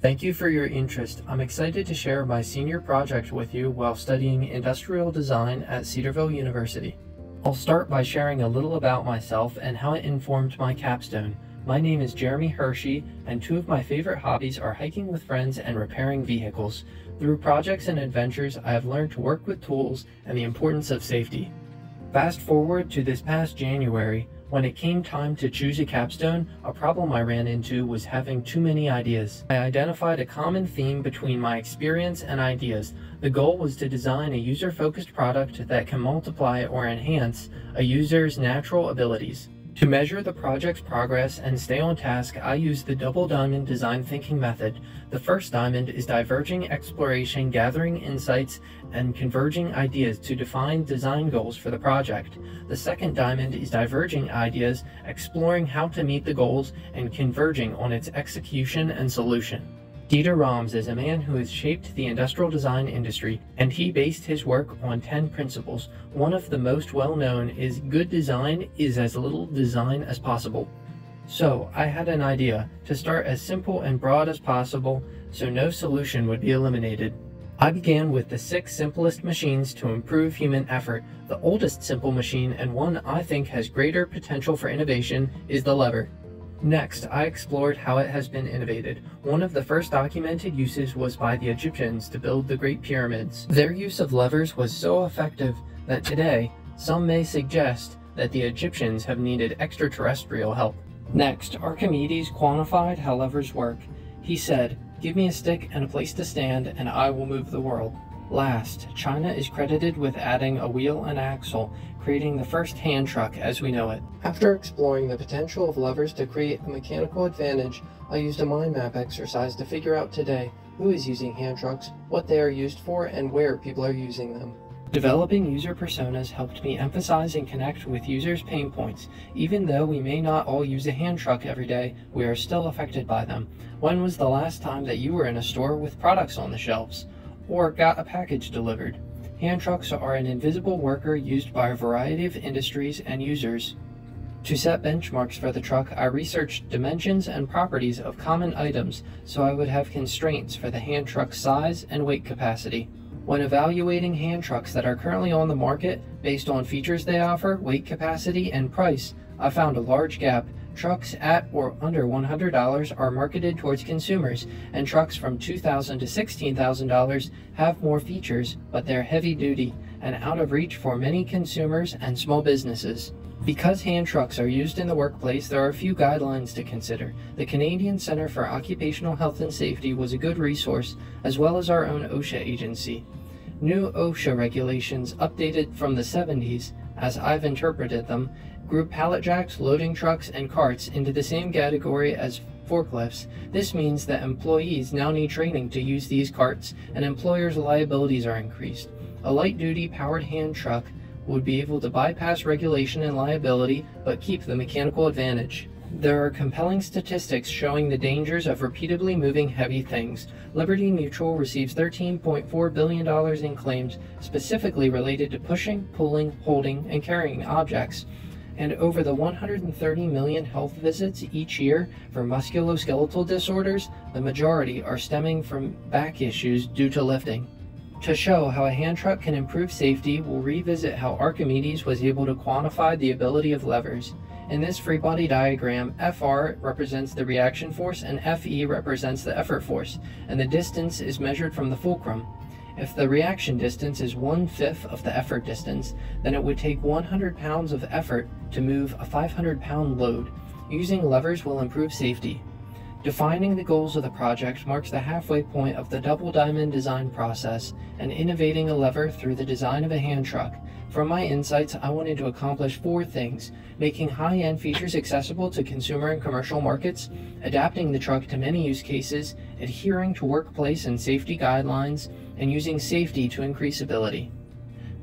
Thank you for your interest. I'm excited to share my senior project with you while studying industrial design at Cedarville University. I'll start by sharing a little about myself and how it informed my capstone. My name is Jeremy Hershey, and two of my favorite hobbies are hiking with friends and repairing vehicles. Through projects and adventures, I have learned to work with tools and the importance of safety. Fast forward to this past January, when it came time to choose a capstone, a problem I ran into was having too many ideas. I identified a common theme between my experience and ideas. The goal was to design a user-focused product that can multiply or enhance a user's natural abilities. To measure the project's progress and stay on task, I use the double diamond design thinking method. The first diamond is diverging exploration, gathering insights, and converging ideas to define design goals for the project. The second diamond is diverging ideas, exploring how to meet the goals, and converging on its execution and solution. Dieter Rams is a man who has shaped the industrial design industry, and he based his work on 10 principles. One of the most well known is good design is as little design as possible. So, I had an idea to start as simple and broad as possible so no solution would be eliminated. I began with the six simplest machines to improve human effort. The oldest simple machine, and one I think has greater potential for innovation, is the lever. Next, I explored how it has been innovated. One of the first documented uses was by the Egyptians to build the Great Pyramids. Their use of levers was so effective that today, some may suggest that the Egyptians have needed extraterrestrial help. Next, Archimedes quantified how levers work. He said, Give me a stick and a place to stand, and I will move the world. Last, China is credited with adding a wheel and axle, creating the first hand truck as we know it. After exploring the potential of levers to create a mechanical advantage, I used a mind map exercise to figure out today who is using hand trucks, what they are used for, and where people are using them. Developing user personas helped me emphasize and connect with users' pain points. Even though we may not all use a hand truck every day, we are still affected by them. When was the last time that you were in a store with products on the shelves? Or got a package delivered. Hand trucks are an invisible worker used by a variety of industries and users. To set benchmarks for the truck, I researched dimensions and properties of common items so I would have constraints for the hand truck size and weight capacity. When evaluating hand trucks that are currently on the market based on features they offer, weight capacity, and price, I found a large gap Trucks at or under $100 are marketed towards consumers, and trucks from 2,000 to $16,000 have more features, but they're heavy duty and out of reach for many consumers and small businesses. Because hand trucks are used in the workplace, there are a few guidelines to consider. The Canadian Centre for Occupational Health and Safety was a good resource, as well as our own OSHA agency. New OSHA regulations, updated from the 70s, as I've interpreted them, group pallet jacks, loading trucks, and carts into the same category as forklifts. This means that employees now need training to use these carts, and employers' liabilities are increased. A light-duty powered hand truck would be able to bypass regulation and liability, but keep the mechanical advantage. There are compelling statistics showing the dangers of repeatedly moving heavy things. Liberty Mutual receives $13.4 billion in claims specifically related to pushing, pulling, holding, and carrying objects and over the 130 million health visits each year for musculoskeletal disorders, the majority are stemming from back issues due to lifting. To show how a hand truck can improve safety, we'll revisit how Archimedes was able to quantify the ability of levers. In this free body diagram, FR represents the reaction force and FE represents the effort force, and the distance is measured from the fulcrum. If the reaction distance is one-fifth of the effort distance, then it would take 100 pounds of effort to move a 500 pound load. Using levers will improve safety. Defining the goals of the project marks the halfway point of the double diamond design process and innovating a lever through the design of a hand truck. From my insights, I wanted to accomplish four things making high end features accessible to consumer and commercial markets, adapting the truck to many use cases, adhering to workplace and safety guidelines, and using safety to increase ability.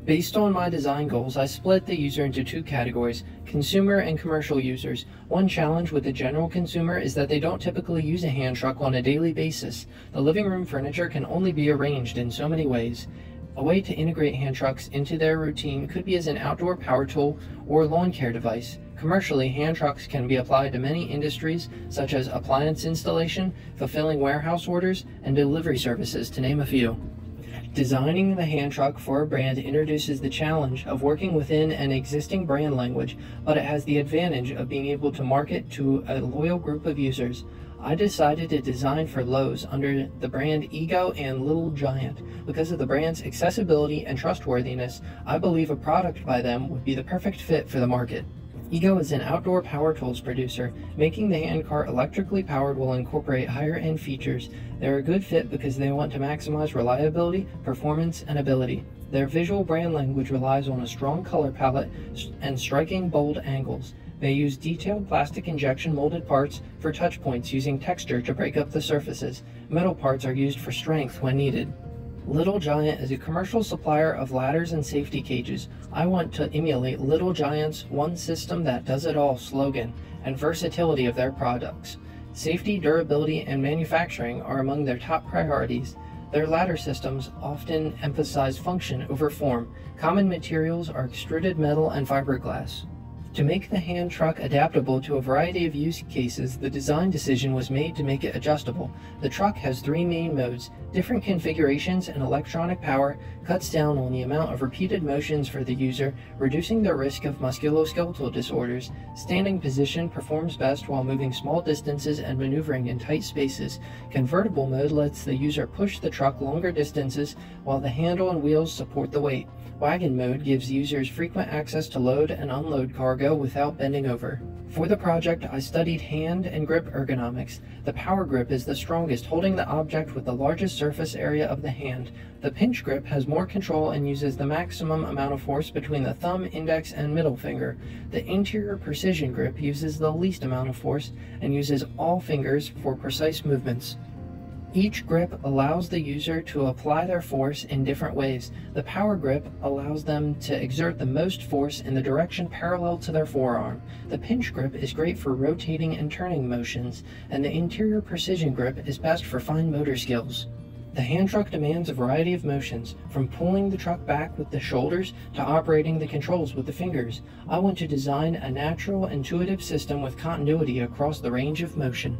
Based on my design goals, I split the user into two categories, consumer and commercial users. One challenge with the general consumer is that they don't typically use a hand truck on a daily basis. The living room furniture can only be arranged in so many ways. A way to integrate hand trucks into their routine could be as an outdoor power tool or lawn care device. Commercially, hand trucks can be applied to many industries such as appliance installation, fulfilling warehouse orders, and delivery services, to name a few. Designing the hand truck for a brand introduces the challenge of working within an existing brand language, but it has the advantage of being able to market to a loyal group of users. I decided to design for Lowe's under the brand Ego and Little Giant. Because of the brand's accessibility and trustworthiness, I believe a product by them would be the perfect fit for the market. Ego is an outdoor power tools producer. Making the handcart electrically powered will incorporate higher end features. They're a good fit because they want to maximize reliability, performance, and ability. Their visual brand language relies on a strong color palette and striking bold angles. They use detailed plastic injection molded parts for touch points using texture to break up the surfaces. Metal parts are used for strength when needed. Little Giant is a commercial supplier of ladders and safety cages. I want to emulate Little Giant's one system that does it all slogan and versatility of their products. Safety, durability, and manufacturing are among their top priorities. Their ladder systems often emphasize function over form. Common materials are extruded metal and fiberglass. To make the hand truck adaptable to a variety of use cases, the design decision was made to make it adjustable. The truck has three main modes. Different configurations and electronic power cuts down on the amount of repeated motions for the user, reducing the risk of musculoskeletal disorders. Standing position performs best while moving small distances and maneuvering in tight spaces. Convertible mode lets the user push the truck longer distances while the handle and wheels support the weight. Wagon mode gives users frequent access to load and unload cargo without bending over. For the project, I studied hand and grip ergonomics. The power grip is the strongest, holding the object with the largest surface area of the hand. The pinch grip has more control and uses the maximum amount of force between the thumb, index, and middle finger. The interior precision grip uses the least amount of force and uses all fingers for precise movements. Each grip allows the user to apply their force in different ways. The power grip allows them to exert the most force in the direction parallel to their forearm. The pinch grip is great for rotating and turning motions, and the interior precision grip is best for fine motor skills. The hand truck demands a variety of motions, from pulling the truck back with the shoulders to operating the controls with the fingers. I want to design a natural, intuitive system with continuity across the range of motion.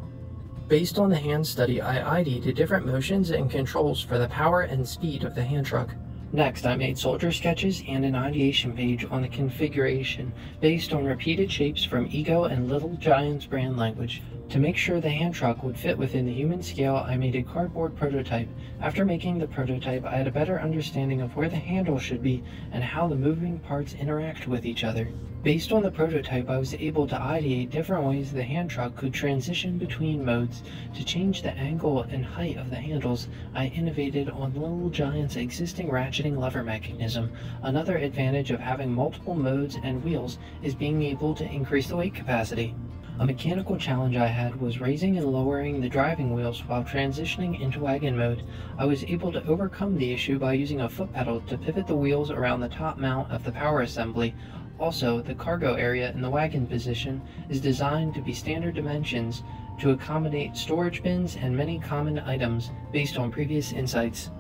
Based on the hand study, I ID'd different motions and controls for the power and speed of the hand truck. Next, I made soldier sketches and an ideation page on the configuration based on repeated shapes from Ego and Little Giant's brand language. To make sure the hand truck would fit within the human scale, I made a cardboard prototype. After making the prototype, I had a better understanding of where the handle should be and how the moving parts interact with each other. Based on the prototype, I was able to ideate different ways the hand truck could transition between modes. To change the angle and height of the handles, I innovated on Little Giant's existing ratcheting lever mechanism. Another advantage of having multiple modes and wheels is being able to increase the weight capacity. A mechanical challenge I had was raising and lowering the driving wheels while transitioning into wagon mode. I was able to overcome the issue by using a foot pedal to pivot the wheels around the top mount of the power assembly also, the cargo area in the wagon position is designed to be standard dimensions to accommodate storage bins and many common items based on previous insights.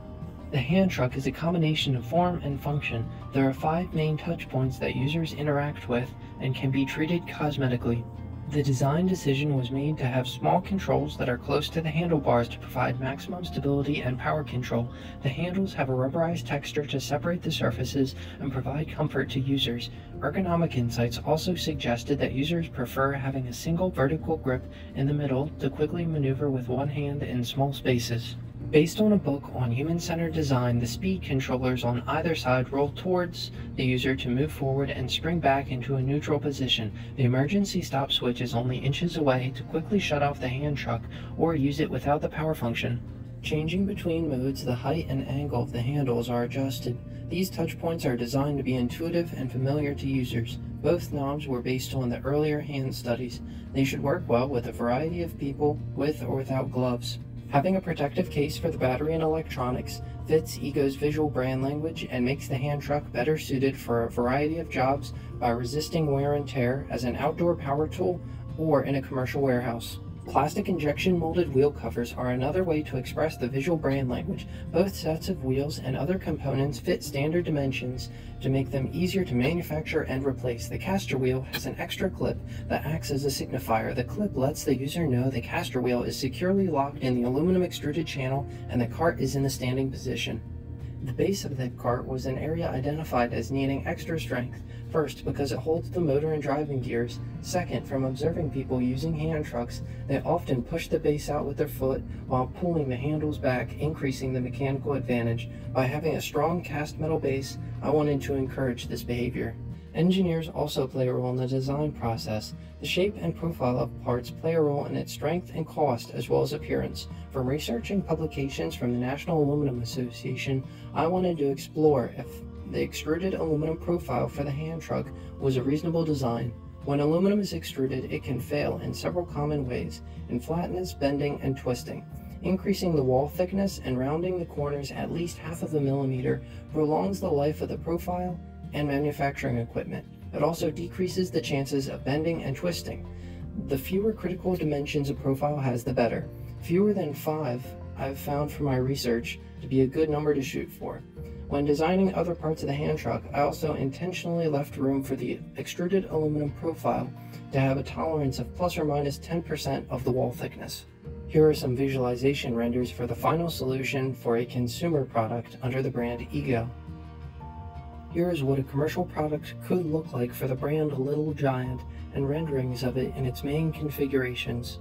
The hand truck is a combination of form and function. There are five main touch points that users interact with and can be treated cosmetically. The design decision was made to have small controls that are close to the handlebars to provide maximum stability and power control. The handles have a rubberized texture to separate the surfaces and provide comfort to users. Ergonomic insights also suggested that users prefer having a single vertical grip in the middle to quickly maneuver with one hand in small spaces. Based on a book on human-centered design, the speed controllers on either side roll towards the user to move forward and spring back into a neutral position. The emergency stop switch is only inches away to quickly shut off the hand truck or use it without the power function. Changing between modes, the height and angle of the handles are adjusted. These touch points are designed to be intuitive and familiar to users. Both knobs were based on the earlier hand studies. They should work well with a variety of people, with or without gloves. Having a protective case for the battery and electronics fits Ego's visual brand language and makes the hand truck better suited for a variety of jobs by resisting wear and tear as an outdoor power tool or in a commercial warehouse. Plastic injection molded wheel covers are another way to express the visual brand language. Both sets of wheels and other components fit standard dimensions to make them easier to manufacture and replace. The caster wheel has an extra clip that acts as a signifier. The clip lets the user know the caster wheel is securely locked in the aluminum extruded channel and the cart is in the standing position. The base of the cart was an area identified as needing extra strength. First, because it holds the motor and driving gears. Second, from observing people using hand trucks, they often push the base out with their foot while pulling the handles back, increasing the mechanical advantage. By having a strong cast metal base, I wanted to encourage this behavior. Engineers also play a role in the design process. The shape and profile of parts play a role in its strength and cost as well as appearance. From researching publications from the National Aluminum Association, I wanted to explore if the extruded aluminum profile for the hand truck was a reasonable design. When aluminum is extruded, it can fail in several common ways, in flatness, bending, and twisting. Increasing the wall thickness and rounding the corners at least half of a millimeter prolongs the life of the profile and manufacturing equipment. It also decreases the chances of bending and twisting. The fewer critical dimensions a profile has, the better. Fewer than 5 I've found from my research to be a good number to shoot for. When designing other parts of the hand truck, I also intentionally left room for the extruded aluminum profile to have a tolerance of plus or minus 10% of the wall thickness. Here are some visualization renders for the final solution for a consumer product under the brand Ego. Here is what a commercial product could look like for the brand Little Giant and renderings of it in its main configurations.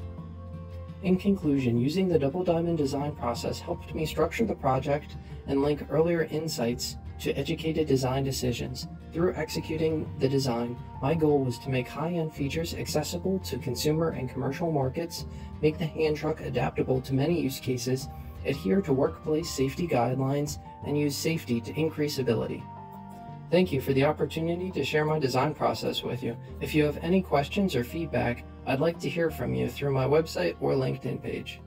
In conclusion, using the double diamond design process helped me structure the project and link earlier insights to educated design decisions. Through executing the design, my goal was to make high-end features accessible to consumer and commercial markets, make the hand truck adaptable to many use cases, adhere to workplace safety guidelines, and use safety to increase ability. Thank you for the opportunity to share my design process with you. If you have any questions or feedback, I'd like to hear from you through my website or LinkedIn page.